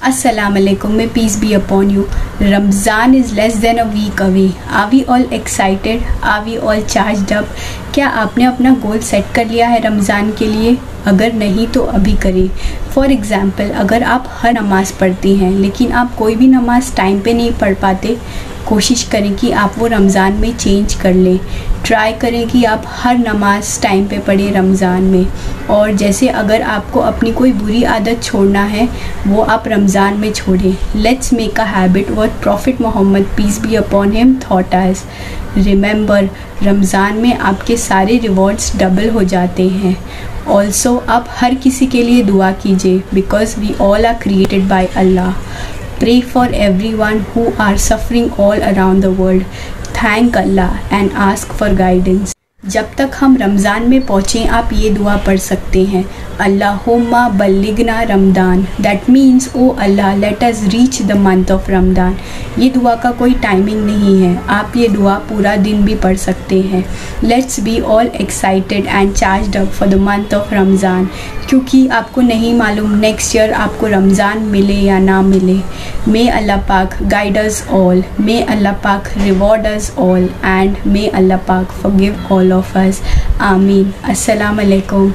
Alaikum, may peace be upon you. Ramzan is less than a week away. Are we all excited? Are we all charged up? क्या आपने अपना goal set कर लिया है रमज़ान के लिए अगर नहीं तो अभी करें फॉर एग्ज़ाम्पल अगर आप हर नमाज़ पढ़ती हैं लेकिन आप कोई भी नमाज़ टाइम पे नहीं पढ़ पाते कोशिश करें कि आप वो रमज़ान में चेंज कर लें ट्राई करें कि आप हर नमाज़ टाइम पे पढ़ें रमज़ान में। और जैसे अगर आपको अपनी कोई बुरी आदत छोड़ना है, वो आप रमज़ान में छोड़ें। Let's make a habit worth profit Muhammad peace be upon him thought as remember Ramzan में आपके सारे रिवॉर्ड्स डबल हो जाते हैं। ऑल्सो आप हर किसी के लिए दुआ कीजिए because we all are created by Allah Pray for everyone who are suffering all around the world. Thank Allah and ask for guidance. जब तक हम रमज़ान में पहुँचें, आप ये दुआ पढ़ सकते हैं, अल्लाहुम्मा बल्लिगना Ramadan. That means O Allah let us reach the month of Ramadan. ये दुआ का कोई टाइमिंग नहीं है, आप ये दुआ पूरा दिन भी पढ़ सकते हैं। Let's be all excited and charge up for the month of Ramzan, क्योंकि आपको नहीं मालूम नेक्स्ट ईयर आपको रमज़ान मिले या ना मिले। May Allah Pak guide us all. May Allah Pak reward us all. And may Allah Pak forgive all of us. Ameen. Assalamu alaikum.